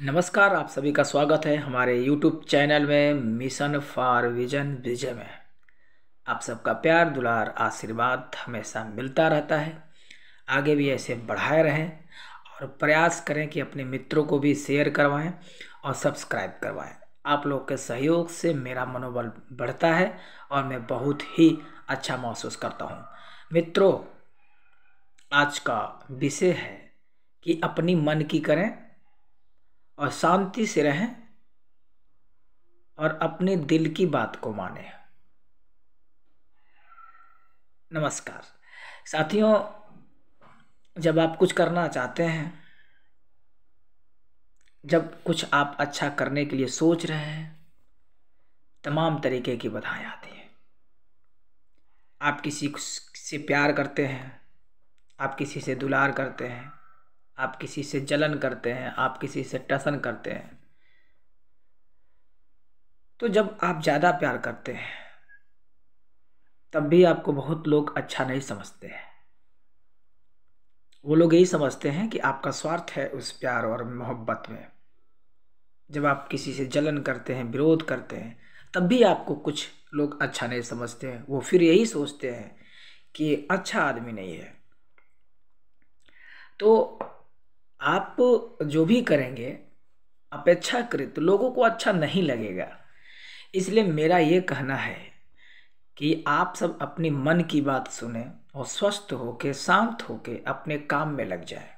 नमस्कार, आप सभी का स्वागत है हमारे YouTube चैनल में मिशन फॉर विजन विजय में। आप सबका प्यार, दुलार, आशीर्वाद हमेशा मिलता रहता है। आगे भी ऐसे बढ़ाए रहें और प्रयास करें कि अपने मित्रों को भी शेयर करवाएँ और सब्सक्राइब करवाएँ। आप लोग के सहयोग से मेरा मनोबल बढ़ता है और मैं बहुत ही अच्छा महसूस करता हूँ। मित्रों, आज का विषय है कि अपनी मन की करें और शांति से रहें और अपने दिल की बात को माने। नमस्कार। साथियों, जब आप कुछ करना चाहते हैं, जब कुछ आप अच्छा करने के लिए सोच रहे हैं, तमाम तरीके की बधाएँ आती हैं। आप किसी से प्यार करते हैं, आप किसी से दुलार करते हैं आप किसी से जलन करते हैं, आप किसी से टसन करते हैं तो जब आप ज़्यादा प्यार करते हैं, तब भी आपको बहुत लोग अच्छा नहीं समझते हैं। वो लोग यही समझते हैं कि आपका स्वार्थ है उस प्यार और मोहब्बत में। जब आप किसी से जलन करते हैं, विरोध करते हैं, तब भी आपको कुछ लोग अच्छा नहीं समझते हैं। वो फिर यही सोचते हैं कि अच्छा आदमी नहीं है। तो आप जो भी करेंगे, अपेक्षाकृत लोगों को अच्छा नहीं लगेगा। इसलिए मेरा ये कहना है कि आप सब अपनी मन की बात सुने और स्वस्थ होके, शांत होके अपने काम में लग जाए।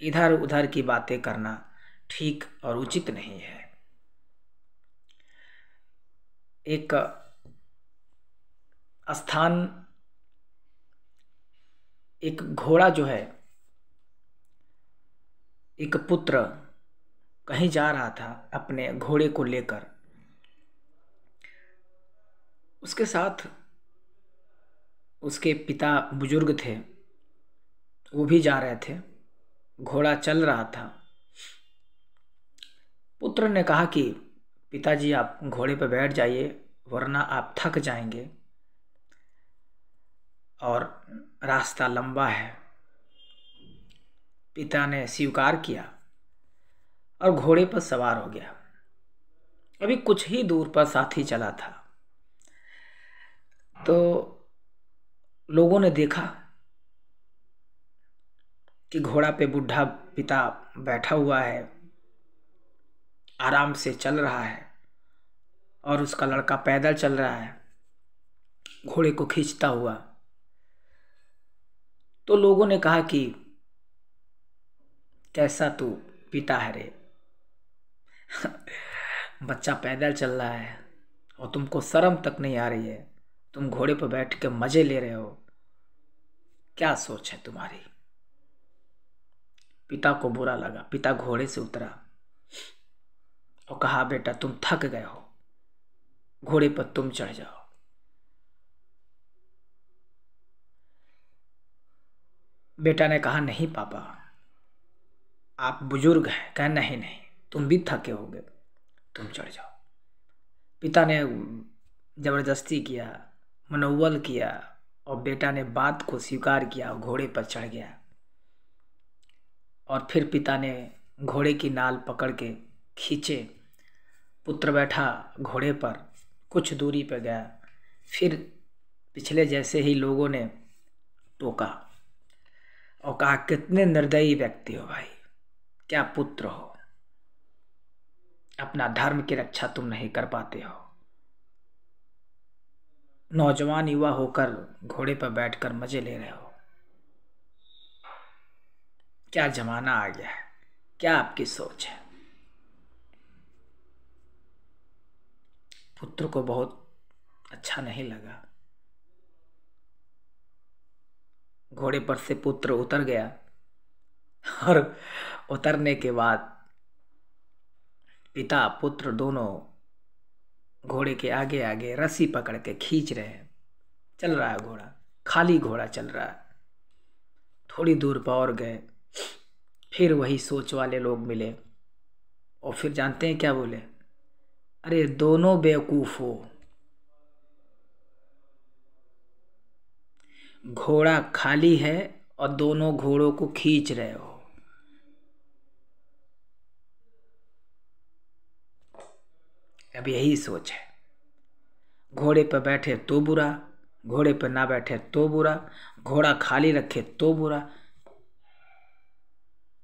इधर उधर की बातें करना ठीक और उचित नहीं है। एक स्थान, एक घोड़ा जो है एक पुत्र कहीं जा रहा था अपने घोड़े को लेकर। उसके साथ उसके पिता बुज़ुर्ग थे, वो भी जा रहे थे, घोड़ा चल रहा था। पुत्र ने कहा कि, पिताजी, आप घोड़े पर बैठ जाइए, वरना आप थक जाएँगे और रास्ता लंबा है। पिता ने स्वीकार किया और घोड़े पर सवार हो गया। अभी कुछ ही दूर पर साथी चला था। तो लोगों ने देखा कि घोड़ा पे बुढ़ा पिता बैठा हुआ है, आराम से चल रहा है और उसका लड़का पैदल चल रहा है, घोड़े को खींचता हुआ। तो लोगों ने कहा कि कैसा तू पिता है रे। बच्चा पैदल चल रहा है और तुमको शर्म तक नहीं आ रही है। तुम घोड़े पर बैठ के मज़े ले रहे हो। क्या सोच है तुम्हारी? पिता को बुरा लगा। पिता घोड़े से उतरा और कहा, बेटा, तुम थक गए हो। घोड़े पर तुम चढ़ जाओ। बेटा ने कहा, नहीं, पापा। आप बुज़ुर्ग हैं, कह नहीं नहीं, तुम भी थके होगे, तुम चढ़ जाओ। पिता ने ज़बरदस्ती किया, मनोबल किया, और बेटा ने बात को स्वीकार किया, और घोड़े पर चढ़ गया। और फिर पिता ने घोड़े की नाल पकड़ के खींचे, पुत्र बैठा घोड़े पर, कुछ दूरी पर गया। फिर पिछले जैसे ही लोगों ने टोका, और कहा, कितने निर्दयी व्यक्ति हो भाई क्या पुत्र हो? अपना धर्म की रक्षा तुम नहीं कर पाते हो। नौजवान युवा होकर घोड़े पर बैठकर मज़े ले रहे हो। क्या जमाना आ गया है? क्या आपकी सोच है? पुत्र को बहुत अच्छा नहीं लगा। घोड़े पर से पुत्र उतर गया और उतरने के बाद पिता, पुत्र दोनों घोड़े के आगे आगे रस्सी पकड़ के खींच रहे हैं। चल रहा है घोड़ा, खाली घोड़ा चल रहा है। थोड़ी दूर पर और गए। फिर वही सोच वाले लोग मिले और फिर जानते हैं क्या बोले? अरे, दोनों बेवकूफ़ हो। घोड़ा खाली है और दोनों घोड़ों को खींच रहे हो। अब यही सोच है। घोड़े पर बैठे तो बुरा, घोड़े पर ना बैठे तो बुरा, घोड़ा खाली रखे तो बुरा।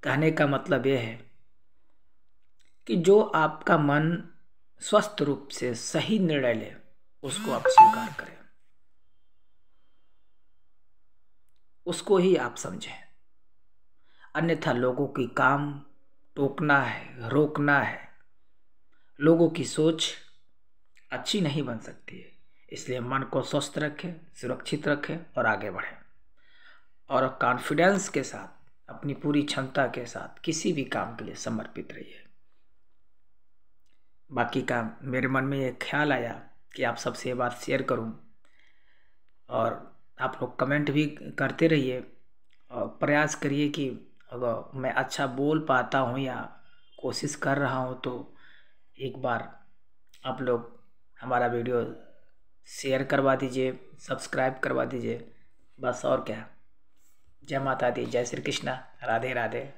कहने का मतलब यह है कि जो आपका मन स्वस्थ रूप से सही निर्णय ले, उसको आप स्वीकार करें। उसको ही आप समझें। अन्यथा लोगों की काम टोकना है, रोकना है लोगों की सोच अच्छी नहीं बन सकती है। इसलिए मन को स्वस्थ रखें, सुरक्षित रखें और आगे बढ़ें। और कॉन्फिडेंस के साथ, अपनी पूरी क्षमता के साथ किसी भी काम के लिए समर्पित रहिए। बाकी का मेरे मन में ये ख्याल आया कि आप सबसे ये बात शेयर करूँ और आप लोग कमेंट भी करते रहिए और प्रयास करिए कि अगर मैं अच्छा बोल पाता हूँ या कोशिश कर रहा हूँ तो एक बार आप लोग हमारा वीडियो शेयर करवा दीजिए, सब्सक्राइब करवा दीजिए। बस और क्या। जय माता दी, जय श्री कृष्णा। राधे राधे।